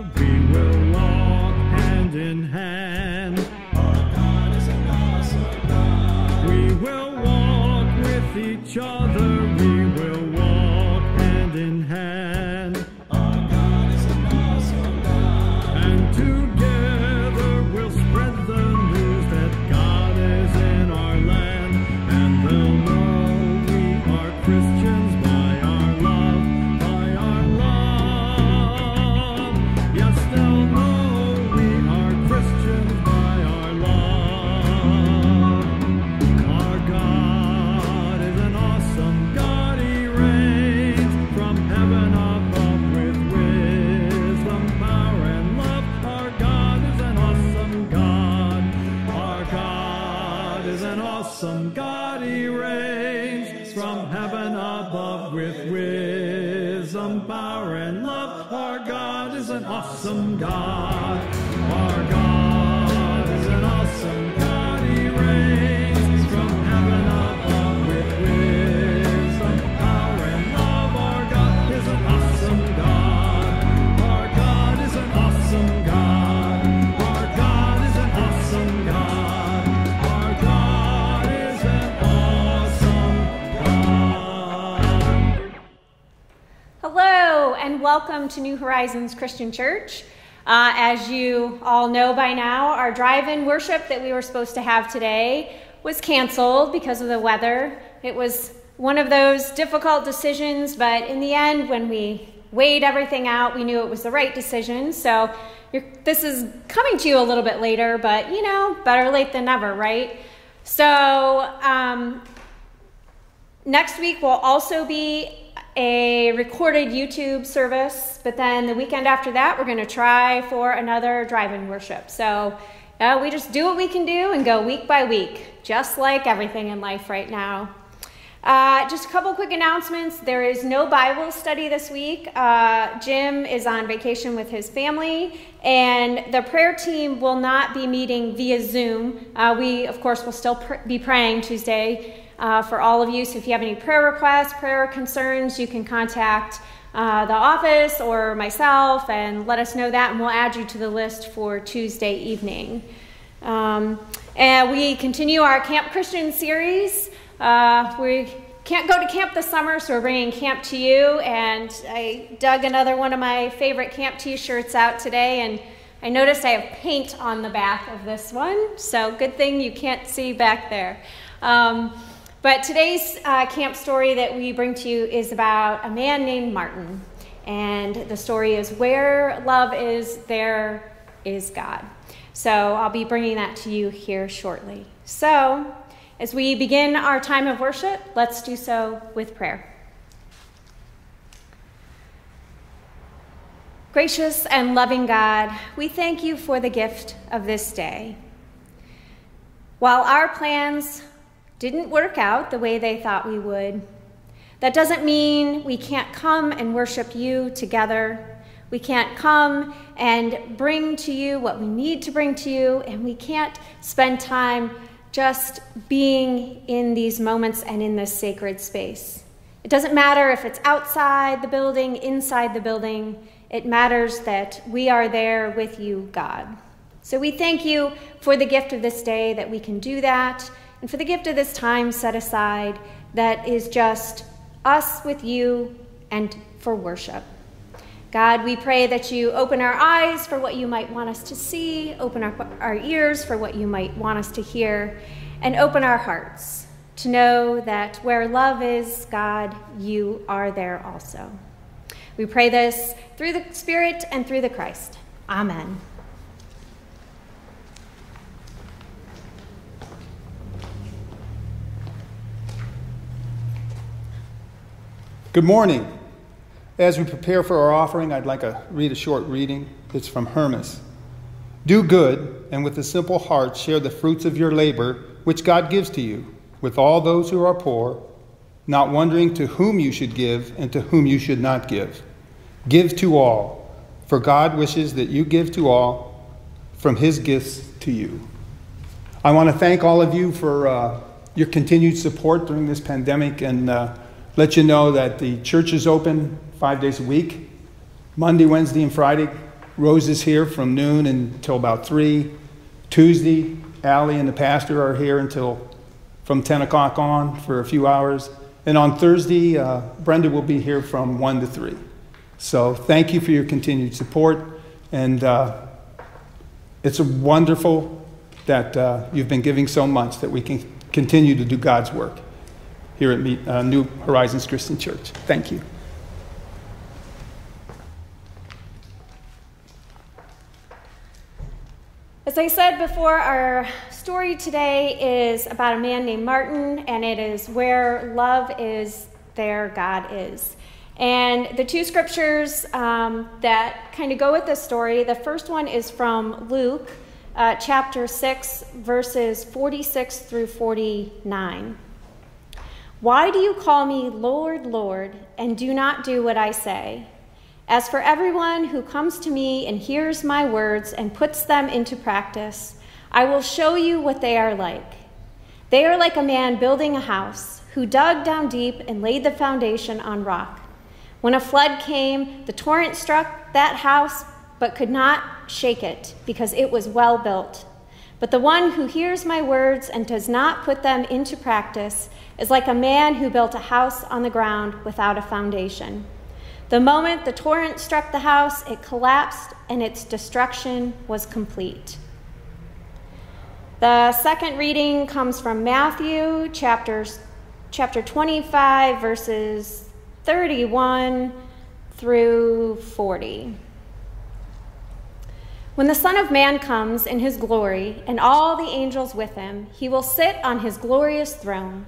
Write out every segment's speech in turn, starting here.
we will walk hand each other. Awesome God. Welcome to New Horizons Christian Church. Uh, as you all know by now, our drive in worship that we were supposed to have today was canceled because of the weather. It was one of those difficult decisions, but in the end, when we weighed everything out, we knew it was the right decision. So this is coming to you a little bit later, but you know, better late than never, right? So um, Next week we'll also be a recorded YouTube service, but then the weekend after that, we're going to try for another drive in worship. So uh, we just do what we can do and go week by week, just like everything in life right now. Uh, just a couple quick announcements. There is no Bible study this week. Uh, Jim is on vacation with his family, and the prayer team will not be meeting via Zoom. Uh, we, of course, will still pr- be praying Tuesday uh, for all of you. So if you have any prayer requests, prayer concerns, you can contact uh, the office or myself and let us know that, and we'll add you to the list for Tuesday evening. Um, and we continue our Camp Christian series. Uh, we can't go to camp this summer, so we're bringing camp to you. And I dug another one of my favorite camp t shirts out today, and I noticed I have paint on the back of this one, so good thing you can't see back there. Um, but today's uh, camp story that we bring to you is about a man named Martin. And the story is Where Love Is, There Is God. So I'll be bringing that to you here shortly. So, as we begin our time of worship, let's do so with prayer. Gracious and loving God, we thank you for the gift of this day. While our plans didn't work out the way they thought we would, that doesn't mean we can't come and worship you together. We can't come and bring to you what we need to bring to you, and we can't spend time just being in these moments and in this sacred space. It doesn't matter if it's outside the building, inside the building, it matters that we are there with you, God. So we thank you for the gift of this day that we can do that, and for the gift of this time set aside that is just us with you and for worship. God, we pray that you open our eyes for what you might want us to see, open our, our ears for what you might want us to hear, and open our hearts to know that where love is, God, you are there also. We pray this through the Spirit and through the Christ. Amen. Good morning. As we prepare for our offering, I'd like to read a short reading. It's from Hermas. Do good, and with a simple heart share the fruits of your labor, which God gives to you, with all those who are poor, not wondering to whom you should give and to whom you should not give. Give to all, for God wishes that you give to all from his gifts to you. I want to thank all of you for uh, your continued support during this pandemic and uh, let you know that the church is open five days a week Monday, Wednesday, and Friday. Rose is here from noon until about 3. Tuesday, Allie and the pastor are here until from 10 o'clock on for a few hours. And on Thursday, uh, Brenda will be here from 1 to 3. So thank you for your continued support. And uh, it's wonderful that uh, you've been giving so much that we can continue to do God's work here at uh, New Horizons Christian Church. Thank you. As I said before, our story today is about a man named Martin, and it is where love is, there God is. And the two scriptures um, that kind of go with this story the first one is from Luke uh, chapter 6, verses 46 through 49. Why do you call me Lord, Lord, and do not do what I say? As for everyone who comes to me and hears my words and puts them into practice, I will show you what they are like. They are like a man building a house who dug down deep and laid the foundation on rock. When a flood came, the torrent struck that house but could not shake it because it was well built. But the one who hears my words and does not put them into practice is like a man who built a house on the ground without a foundation. The moment the torrent struck the house, it collapsed and its destruction was complete. The second reading comes from Matthew chapters, chapter 25, verses 31 through 40. When the Son of Man comes in his glory and all the angels with him, he will sit on his glorious throne.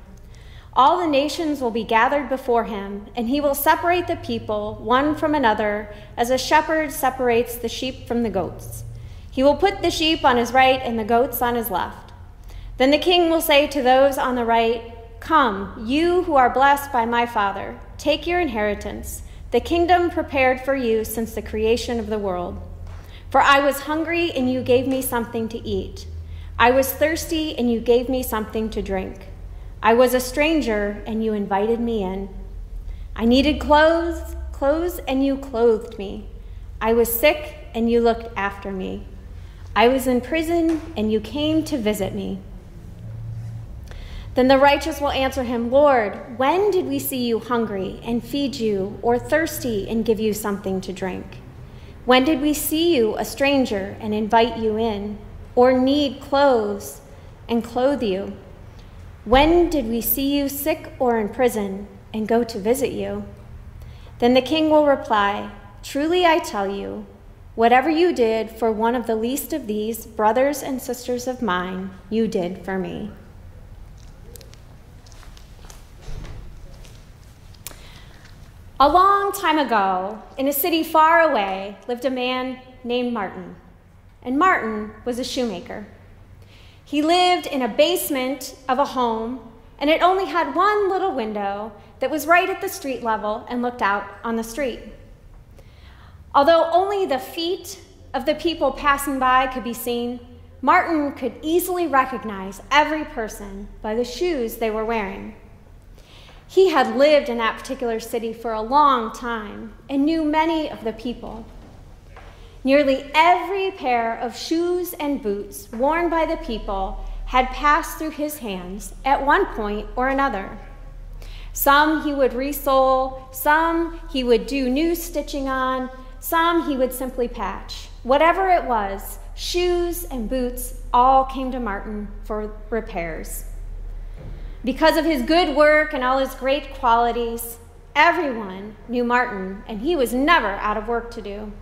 All the nations will be gathered before him, and he will separate the people one from another, as a shepherd separates the sheep from the goats. He will put the sheep on his right and the goats on his left. Then the king will say to those on the right, Come, you who are blessed by my Father, take your inheritance, the kingdom prepared for you since the creation of the world. For I was hungry, and you gave me something to eat. I was thirsty, and you gave me something to drink. I was a stranger, and you invited me in. I needed clothes, clothes, and you clothed me. I was sick, and you looked after me. I was in prison, and you came to visit me. Then the righteous will answer him, Lord, when did we see you hungry and feed you, or thirsty and give you something to drink? When did we see you a stranger and invite you in, or need clothes and clothe you? When did we see you sick or in prison and go to visit you? Then the king will reply, Truly I tell you, whatever you did for one of the least of these brothers and sisters of mine, you did for me. A long time ago, in a city far away, lived a man named Martin. And Martin was a shoemaker. He lived in a basement of a home, and it only had one little window that was right at the street level and looked out on the street. Although only the feet of the people passing by could be seen, Martin could easily recognize every person by the shoes they were wearing. He had lived in that particular city for a long time and knew many of the people. Nearly every pair of shoes and boots worn by the people had passed through his hands at one point or another. Some he would resole, some he would do new stitching on, some he would simply patch. Whatever it was, shoes and boots all came to Martin for repairs. Because of his good work and all his great qualities, everyone knew Martin, and he was never out of work to do.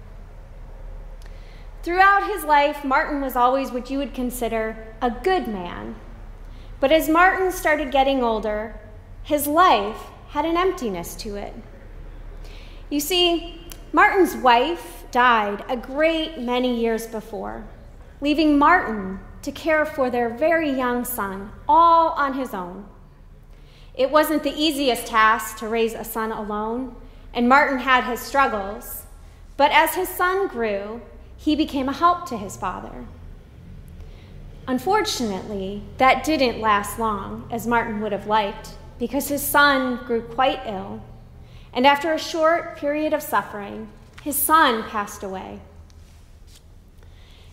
Throughout his life, Martin was always what you would consider a good man. But as Martin started getting older, his life had an emptiness to it. You see, Martin's wife died a great many years before, leaving Martin to care for their very young son, all on his own. It wasn't the easiest task to raise a son alone, and Martin had his struggles. But as his son grew, he became a help to his father. Unfortunately, that didn't last long, as Martin would have liked, because his son grew quite ill. And after a short period of suffering, his son passed away.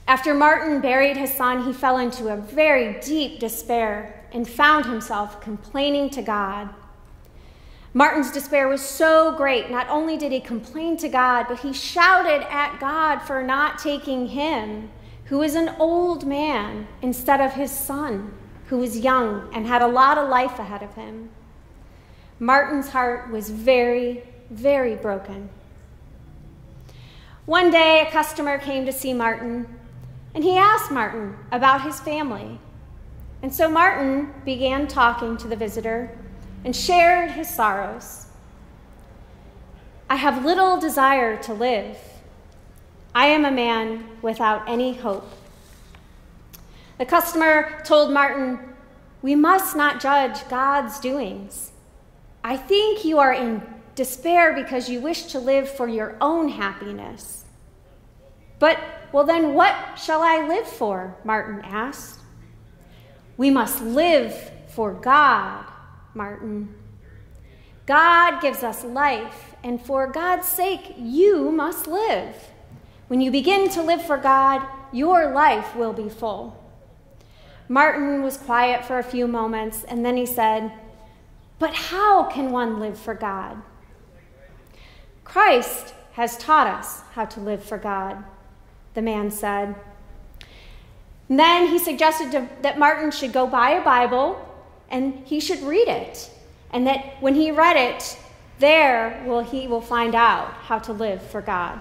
After Martin buried his son, he fell into a very deep despair and found himself complaining to God. Martin's despair was so great, not only did he complain to God, but he shouted at God for not taking him, who was an old man, instead of his son, who was young and had a lot of life ahead of him. Martin's heart was very, very broken. One day, a customer came to see Martin, and he asked Martin about his family. And so Martin began talking to the visitor and shared his sorrows. I have little desire to live. I am a man without any hope. The customer told Martin, We must not judge God's doings. I think you are in despair because you wish to live for your own happiness. But, well, then what shall I live for? Martin asked. We must live for God, Martin. God gives us life, and for God's sake, you must live. When you begin to live for God, your life will be full. Martin was quiet for a few moments, and then he said, But how can one live for God? Christ has taught us how to live for God, the man said. And then he suggested to, that Martin should go buy a Bible and he should read it. And that when he read it, there will he will find out how to live for God.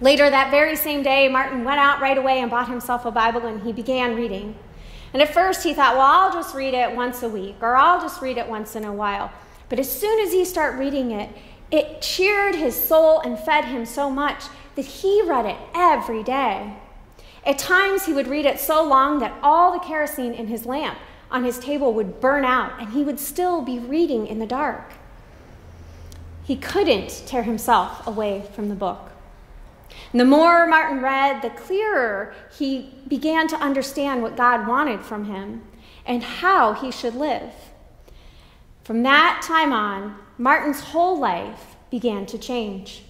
Later that very same day, Martin went out right away and bought himself a Bible and he began reading. And at first he thought, well, I'll just read it once a week or I'll just read it once in a while. But as soon as he started reading it, it cheered his soul and fed him so much that he read it every day. At times, he would read it so long that all the kerosene in his lamp on his table would burn out, and he would still be reading in the dark. He couldn't tear himself away from the book. And the more Martin read, the clearer he began to understand what God wanted from him and how he should live. From that time on, Martin's whole life began to change.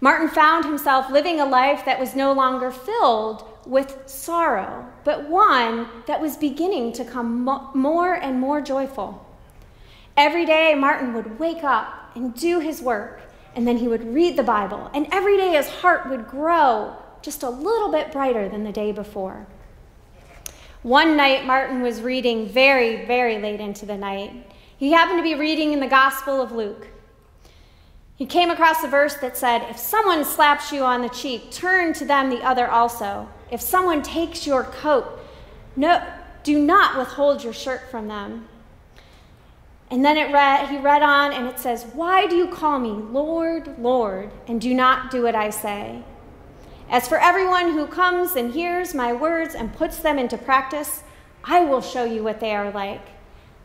Martin found himself living a life that was no longer filled with sorrow, but one that was beginning to come mo- more and more joyful. Every day, Martin would wake up and do his work, and then he would read the Bible, and every day his heart would grow just a little bit brighter than the day before. One night, Martin was reading very, very late into the night. He happened to be reading in the Gospel of Luke. He came across a verse that said, If someone slaps you on the cheek, turn to them the other also. If someone takes your coat, no, do not withhold your shirt from them. And then it read, he read on and it says, Why do you call me Lord, Lord, and do not do what I say? As for everyone who comes and hears my words and puts them into practice, I will show you what they are like.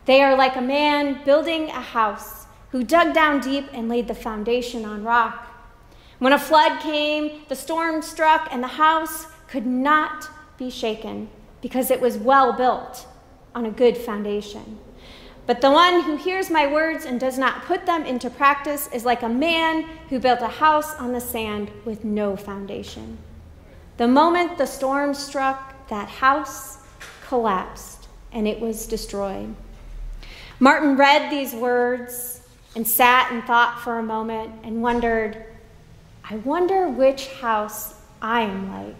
They are like a man building a house who dug down deep and laid the foundation on rock. When a flood came, the storm struck, and the house could not be shaken because it was well built on a good foundation. But the one who hears my words and does not put them into practice is like a man who built a house on the sand with no foundation. The moment the storm struck, that house collapsed and it was destroyed. Martin read these words and sat and thought for a moment and wondered, I wonder which house I am like.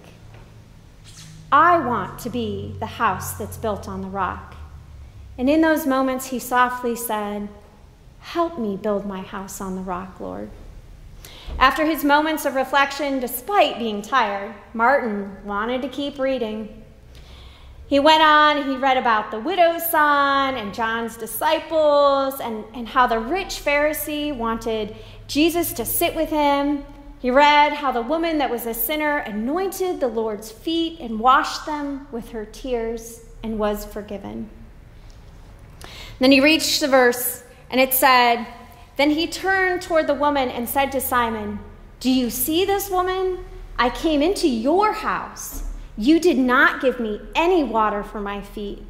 I want to be the house that's built on the rock. And in those moments, he softly said, Help me build my house on the rock, Lord. After his moments of reflection, despite being tired, Martin wanted to keep reading. He went on, he read about the widow's son and John's disciples and, and how the rich Pharisee wanted Jesus to sit with him. He read how the woman that was a sinner anointed the Lord's feet and washed them with her tears and was forgiven. Then he reached the verse and it said, Then he turned toward the woman and said to Simon, Do you see this woman? I came into your house. You did not give me any water for my feet,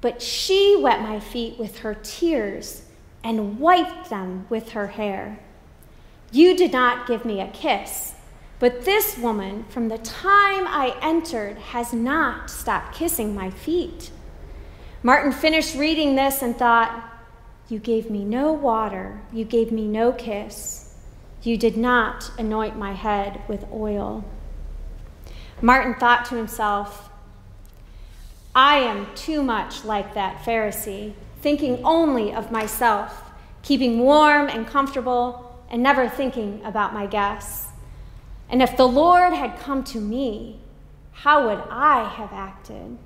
but she wet my feet with her tears and wiped them with her hair. You did not give me a kiss, but this woman, from the time I entered, has not stopped kissing my feet. Martin finished reading this and thought, You gave me no water. You gave me no kiss. You did not anoint my head with oil. Martin thought to himself, I am too much like that Pharisee, thinking only of myself, keeping warm and comfortable, and never thinking about my guests. And if the Lord had come to me, how would I have acted?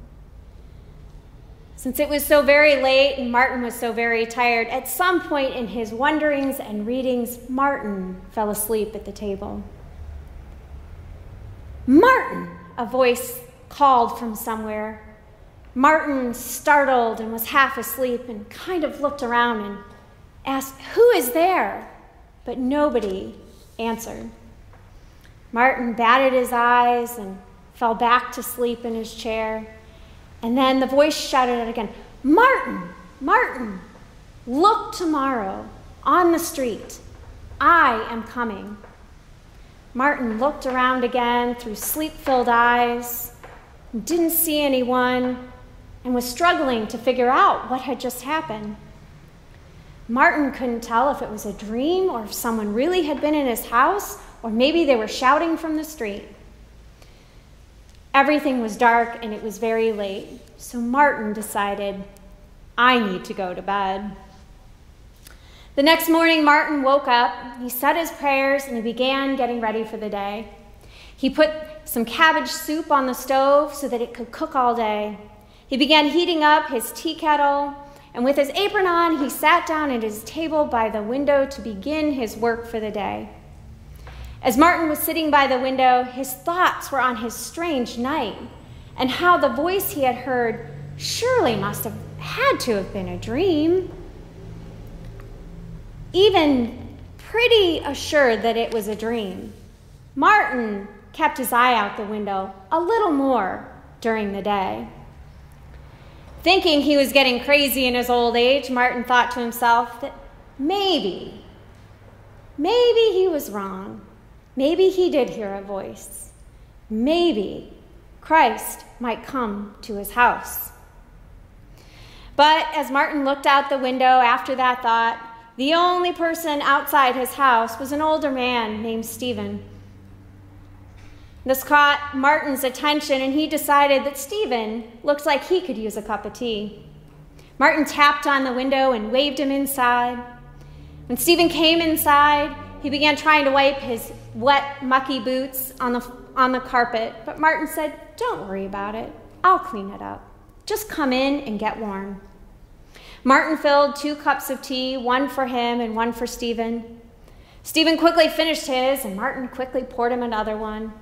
Since it was so very late and Martin was so very tired, at some point in his wonderings and readings, Martin fell asleep at the table. Martin, a voice called from somewhere. Martin, startled and was half asleep, and kind of looked around and asked, Who is there? But nobody answered. Martin batted his eyes and fell back to sleep in his chair. And then the voice shouted out again Martin, Martin, look tomorrow on the street. I am coming. Martin looked around again through sleep filled eyes, didn't see anyone, and was struggling to figure out what had just happened. Martin couldn't tell if it was a dream or if someone really had been in his house, or maybe they were shouting from the street. Everything was dark and it was very late, so Martin decided, I need to go to bed. The next morning, Martin woke up, he said his prayers, and he began getting ready for the day. He put some cabbage soup on the stove so that it could cook all day. He began heating up his tea kettle, and with his apron on, he sat down at his table by the window to begin his work for the day. As Martin was sitting by the window, his thoughts were on his strange night and how the voice he had heard surely must have had to have been a dream even pretty assured that it was a dream. Martin kept his eye out the window a little more during the day. Thinking he was getting crazy in his old age, Martin thought to himself that maybe, maybe he was wrong. Maybe he did hear a voice. Maybe Christ might come to his house. But as Martin looked out the window after that thought, the only person outside his house was an older man named Stephen. This caught Martin's attention, and he decided that Stephen looked like he could use a cup of tea. Martin tapped on the window and waved him inside. When Stephen came inside, he began trying to wipe his wet, mucky boots on the, on the carpet, but Martin said, Don't worry about it. I'll clean it up. Just come in and get warm. Martin filled two cups of tea, one for him and one for Stephen. Stephen quickly finished his, and Martin quickly poured him another one.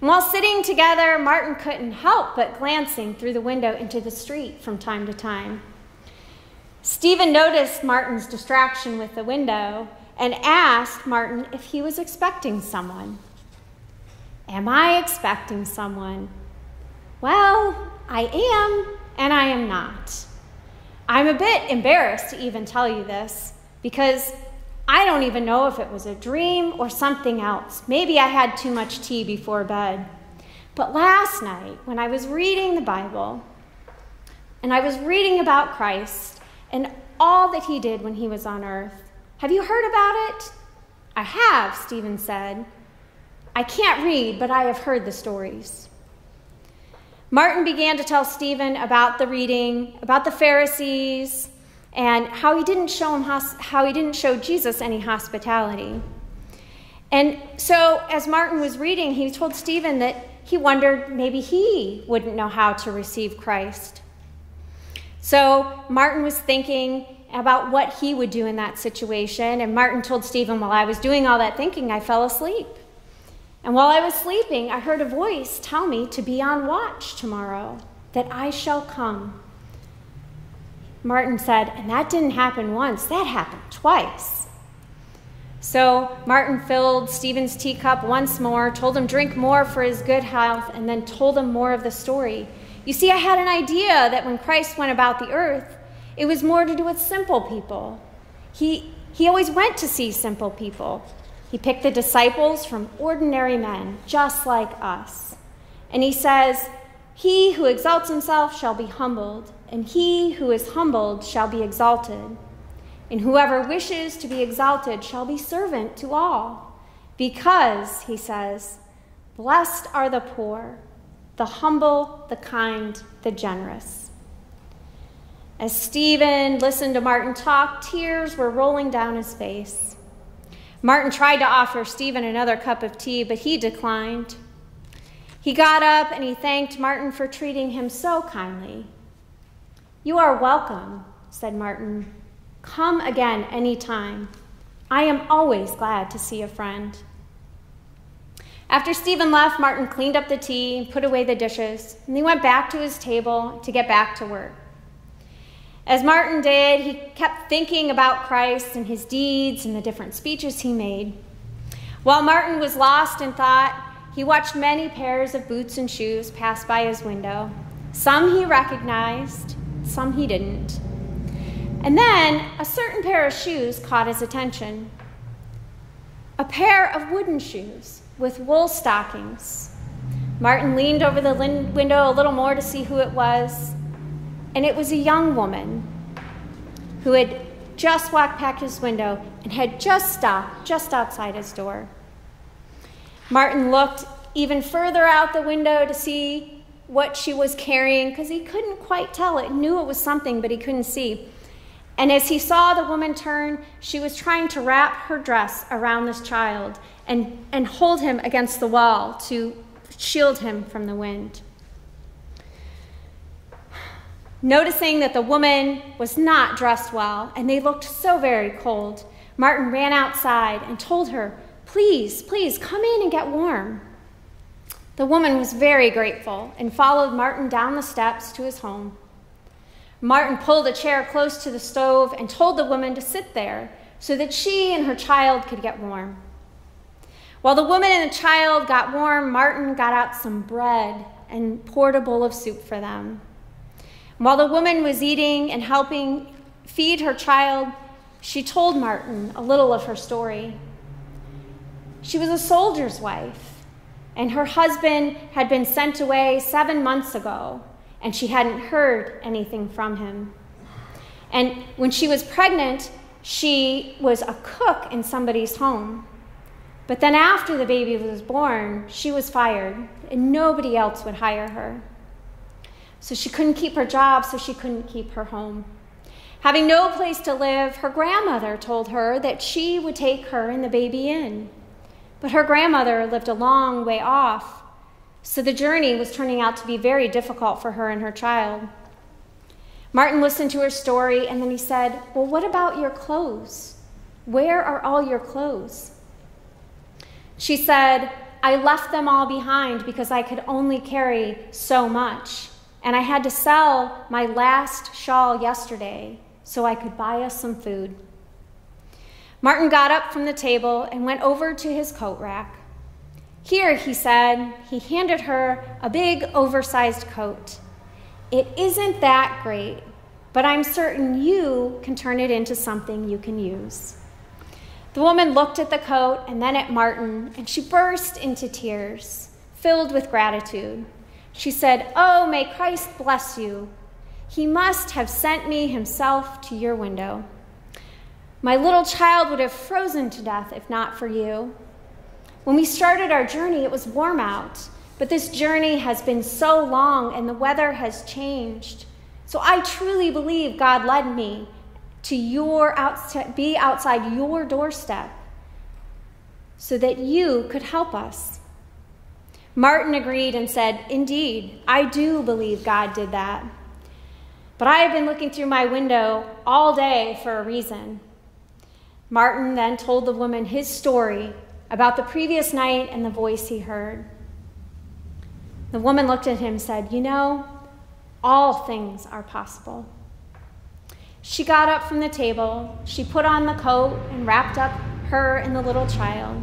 And while sitting together, Martin couldn't help but glancing through the window into the street from time to time. Stephen noticed Martin's distraction with the window and asked Martin if he was expecting someone. Am I expecting someone? Well, I am, and I am not. I'm a bit embarrassed to even tell you this because I don't even know if it was a dream or something else. Maybe I had too much tea before bed. But last night, when I was reading the Bible, and I was reading about Christ and all that he did when he was on earth, have you heard about it? I have, Stephen said. I can't read, but I have heard the stories. Martin began to tell Stephen about the reading, about the Pharisees, and how he didn't show him how he didn't show Jesus any hospitality. And so, as Martin was reading, he told Stephen that he wondered maybe he wouldn't know how to receive Christ. So, Martin was thinking about what he would do in that situation, and Martin told Stephen, while I was doing all that thinking, I fell asleep. And while I was sleeping, I heard a voice tell me to be on watch tomorrow, that I shall come. Martin said, and that didn't happen once, that happened twice. So Martin filled Stephen's teacup once more, told him drink more for his good health, and then told him more of the story. You see, I had an idea that when Christ went about the earth, it was more to do with simple people. He, he always went to see simple people. He picked the disciples from ordinary men, just like us. And he says, He who exalts himself shall be humbled, and he who is humbled shall be exalted. and whoever wishes to be exalted shall be servant to all. Because, he says, blessed are the poor, the humble, the kind, the generous. As Stephen listened to Martin talk, tears were rolling down his face. Martin tried to offer Stephen another cup of tea, but he declined. He got up and he thanked Martin for treating him so kindly. You are welcome, said Martin. Come again any time. I am always glad to see a friend. After Stephen left, Martin cleaned up the tea and put away the dishes, and he went back to his table to get back to work. As Martin did, he kept thinking about Christ and his deeds and the different speeches he made. While Martin was lost in thought, he watched many pairs of boots and shoes pass by his window. Some he recognized, some he didn't. And then a certain pair of shoes caught his attention a pair of wooden shoes with wool stockings. Martin leaned over the window a little more to see who it was, and it was a young woman who had just walked past his window and had just stopped just outside his door. Martin looked even further out the window to see what she was carrying because he couldn't quite tell. It knew it was something, but he couldn't see. And as he saw the woman turn, she was trying to wrap her dress around this child and, and hold him against the wall to shield him from the wind. Noticing that the woman was not dressed well and they looked so very cold, Martin ran outside and told her, Please, please, come in and get warm. The woman was very grateful and followed Martin down the steps to his home. Martin pulled a chair close to the stove and told the woman to sit there so that she and her child could get warm. While the woman and the child got warm, Martin got out some bread and poured a bowl of soup for them. While the woman was eating and helping feed her child, she told Martin a little of her story. She was a soldier's wife, and her husband had been sent away seven months ago and she hadn't heard anything from him. And when she was pregnant, she was a cook in somebody's home. But then after the baby was born, she was fired, and nobody else would hire her. So she couldn't keep her job, so she couldn't keep her home. Having no place to live, her grandmother told her that she would take her and the baby in. But her grandmother lived a long way off, so the journey was turning out to be very difficult for her and her child. Martin listened to her story and then he said, Well, what about your clothes? Where are all your clothes? She said, I left them all behind because I could only carry so much. And I had to sell my last shawl yesterday so I could buy us some food. Martin got up from the table and went over to his coat rack. Here, he said, he handed her a big, oversized coat. It isn't that great, but I'm certain you can turn it into something you can use. The woman looked at the coat and then at Martin, and she burst into tears, filled with gratitude. She said, Oh, may Christ bless you. He must have sent me himself to your window. My little child would have frozen to death if not for you. When we started our journey, it was warm out, but this journey has been so long and the weather has changed. So I truly believe God led me to your be outside your doorstep so that you could help us. Martin agreed and said, Indeed, I do believe God did that. But I have been looking through my window all day for a reason. Martin then told the woman his story about the previous night and the voice he heard. The woman looked at him and said, You know, all things are possible. She got up from the table, she put on the coat and wrapped up her and the little child,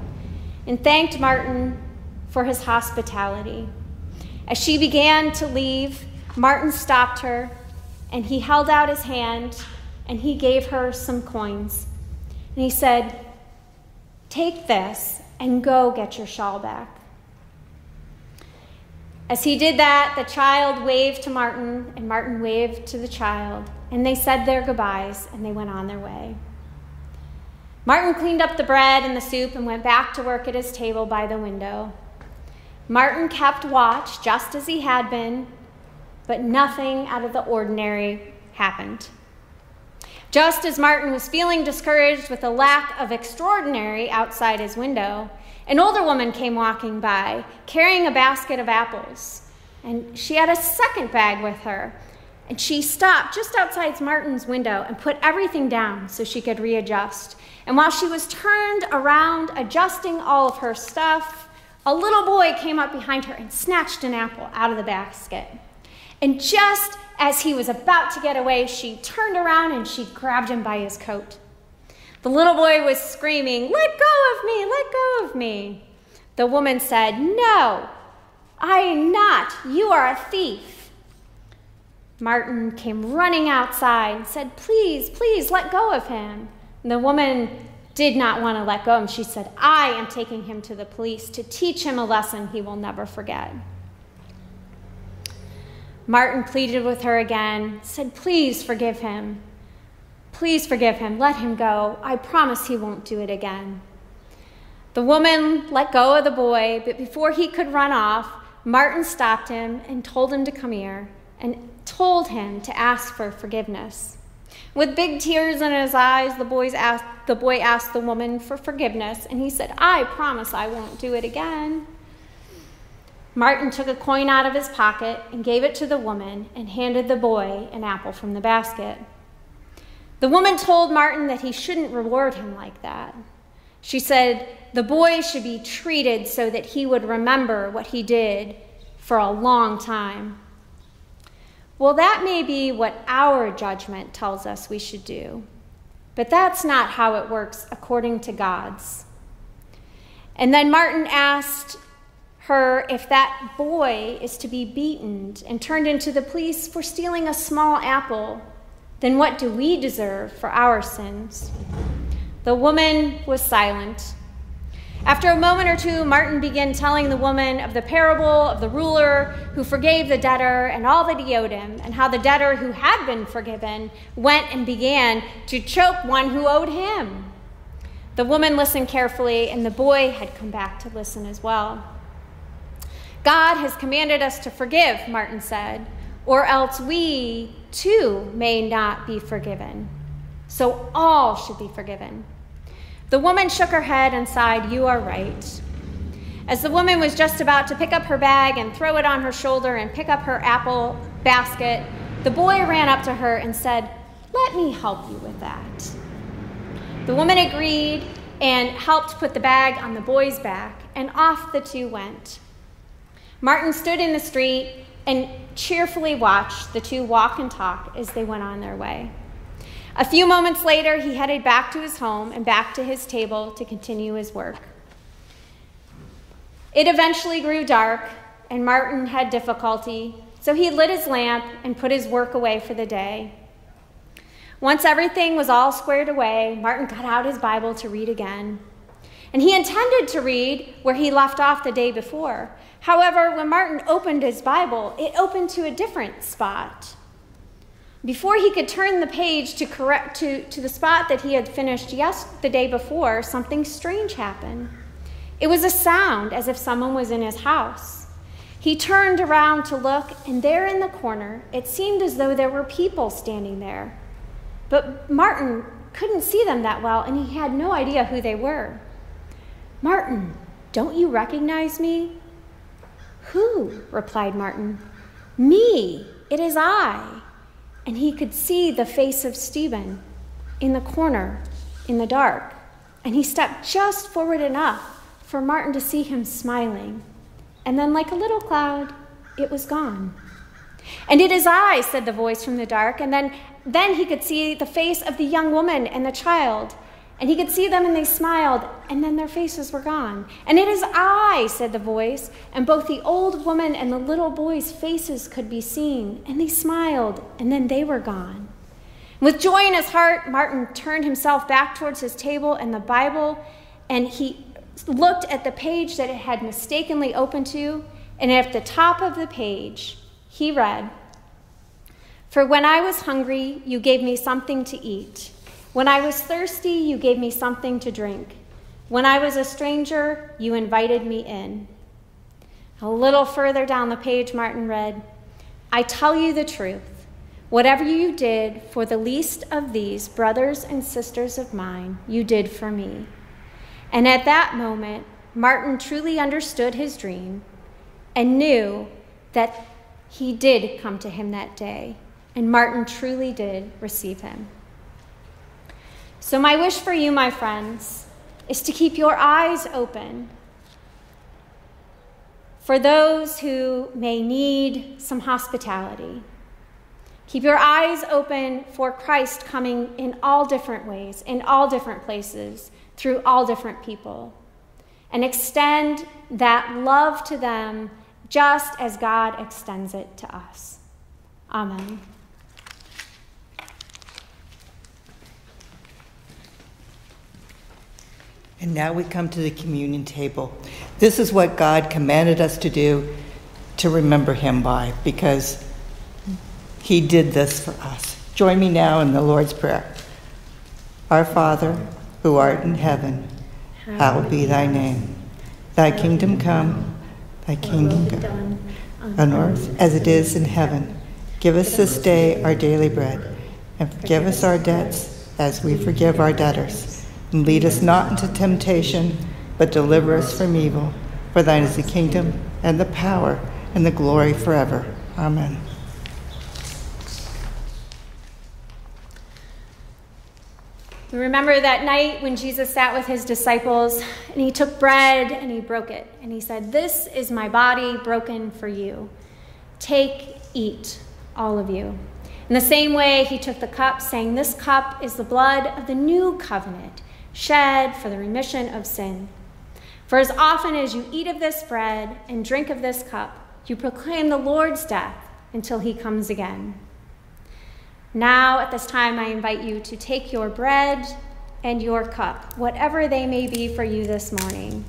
and thanked Martin for his hospitality. As she began to leave, Martin stopped her and he held out his hand and he gave her some coins. And he said, Take this and go get your shawl back. As he did that, the child waved to Martin, and Martin waved to the child, and they said their goodbyes and they went on their way. Martin cleaned up the bread and the soup and went back to work at his table by the window. Martin kept watch just as he had been, but nothing out of the ordinary happened. Just as Martin was feeling discouraged with the lack of extraordinary outside his window, an older woman came walking by, carrying a basket of apples. And she had a second bag with her. And she stopped just outside Martin's window and put everything down so she could readjust. And while she was turned around, adjusting all of her stuff, a little boy came up behind her and snatched an apple out of the basket. And just as he was about to get away, she turned around and she grabbed him by his coat. The little boy was screaming, Let go of me, let go of me. The woman said, No, I am not. You are a thief. Martin came running outside and said, Please, please, let go of him. And the woman did not want to let go, and she said, I am taking him to the police to teach him a lesson he will never forget. Martin pleaded with her again, said, Please forgive him. Please forgive him. Let him go. I promise he won't do it again. The woman let go of the boy, but before he could run off, Martin stopped him and told him to come here and told him to ask for forgiveness. With big tears in his eyes, the, boys asked, the boy asked the woman for forgiveness, and he said, I promise I won't do it again. Martin took a coin out of his pocket and gave it to the woman and handed the boy an apple from the basket. The woman told Martin that he shouldn't reward him like that. She said the boy should be treated so that he would remember what he did for a long time. Well, that may be what our judgment tells us we should do, but that's not how it works according to God's. And then Martin asked her if that boy is to be beaten and turned into the police for stealing a small apple then what do we deserve for our sins? The woman was silent. After a moment or two, Martin began telling the woman of the parable of the ruler who forgave the debtor and all that he owed him, and how the debtor who had been forgiven went and began to choke one who owed him. The woman listened carefully, and the boy had come back to listen as well. God has commanded us to forgive, Martin said, or else we too may not be forgiven. So all should be forgiven. The woman shook her head and sighed, You are right. As the woman was just about to pick up her bag and throw it on her shoulder and pick up her apple basket, the boy ran up to her and said, Let me help you with that. The woman agreed and helped put the bag on the boy's back, and off the two went. Martin stood in the street and cheerfully watched the two walk and talk as they went on their way. A few moments later, he headed back to his home and back to his table to continue his work. It eventually grew dark, and Martin had difficulty, so he lit his lamp and put his work away for the day. Once everything was all squared away, Martin got out his Bible to read again. And he intended to read where he left off the day before, However, when Martin opened his Bible, it opened to a different spot. Before he could turn the page to, correct, to, to the spot that he had finished yes, the day before, something strange happened. It was a sound as if someone was in his house. He turned around to look, and there in the corner, it seemed as though there were people standing there. But Martin couldn't see them that well, and he had no idea who they were. Martin, don't you recognize me? Who? replied Martin. Me, it is I. And he could see the face of Stephen in the corner, in the dark. And he stepped just forward enough for Martin to see him smiling. And then, like a little cloud, it was gone. And it is I, said the voice from the dark. And then, then he could see the face of the young woman and the child. And he could see them and they smiled, and then their faces were gone. And it is I, said the voice, and both the old woman and the little boy's faces could be seen, and they smiled, and then they were gone. With joy in his heart, Martin turned himself back towards his table and the Bible, and he looked at the page that it had mistakenly opened to, and at the top of the page, he read, For when I was hungry, you gave me something to eat. When I was thirsty, you gave me something to drink. When I was a stranger, you invited me in. A little further down the page, Martin read, I tell you the truth. Whatever you did for the least of these brothers and sisters of mine, you did for me. And at that moment, Martin truly understood his dream and knew that he did come to him that day, and Martin truly did receive him. So, my wish for you, my friends, is to keep your eyes open for those who may need some hospitality. Keep your eyes open for Christ coming in all different ways, in all different places, through all different people. And extend that love to them just as God extends it to us. Amen. And now we come to the communion table. This is what God commanded us to do to remember Him by, because He did this for us. Join me now in the Lord's Prayer. Our Father, who art in heaven, hallowed be thy name. Thy kingdom come, thy kingdom come, on earth as it is in heaven. Give us this day our daily bread, and forgive us our debts as we forgive our debtors and lead us not into temptation, but deliver us from evil. For thine is the kingdom, and the power, and the glory forever. Amen. Remember that night when Jesus sat with his disciples and he took bread and he broke it. And he said, This is my body broken for you. Take, eat, all of you. In the same way, he took the cup, saying, This cup is the blood of the new covenant shed for the remission of sin. For as often as you eat of this bread and drink of this cup, you proclaim the Lord's death until he comes again. Now, at this time, I invite you to take your bread and your cup, whatever they may be for you this morning.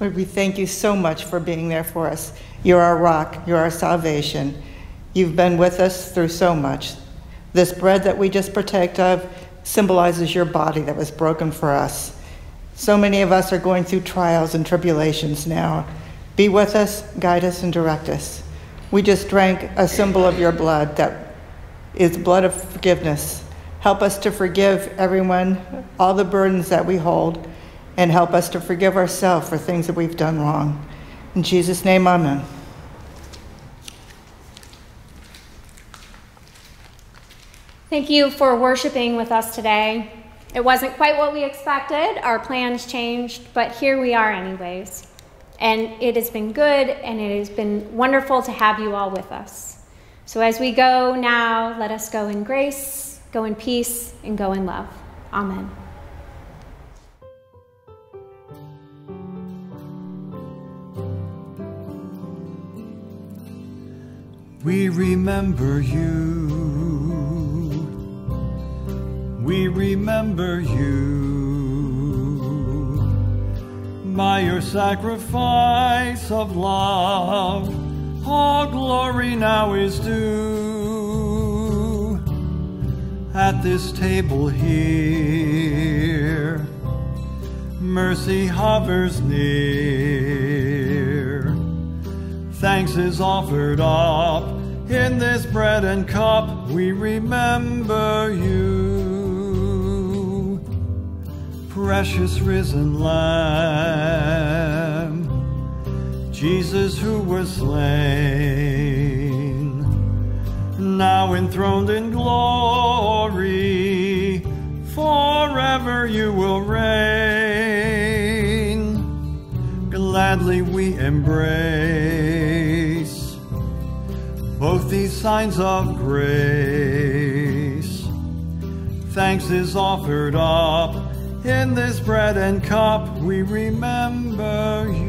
Lord, we thank you so much for being there for us. You're our rock, you're our salvation. You've been with us through so much. This bread that we just partake of symbolizes your body that was broken for us. So many of us are going through trials and tribulations now. Be with us, guide us, and direct us. We just drank a symbol of your blood that is blood of forgiveness. Help us to forgive everyone, all the burdens that we hold and help us to forgive ourselves for things that we've done wrong. In Jesus' name, amen. Thank you for worshiping with us today. It wasn't quite what we expected, our plans changed, but here we are, anyways. And it has been good and it has been wonderful to have you all with us. So as we go now, let us go in grace, go in peace, and go in love. Amen. We remember you. We remember you. By your sacrifice of love, all glory now is due. At this table here, mercy hovers near. Thanks is offered up in this bread and cup. We remember you, precious risen Lamb, Jesus who was slain, now enthroned in glory. Forever you will reign. Gladly we embrace both these signs of grace. Thanks is offered up in this bread and cup. We remember you.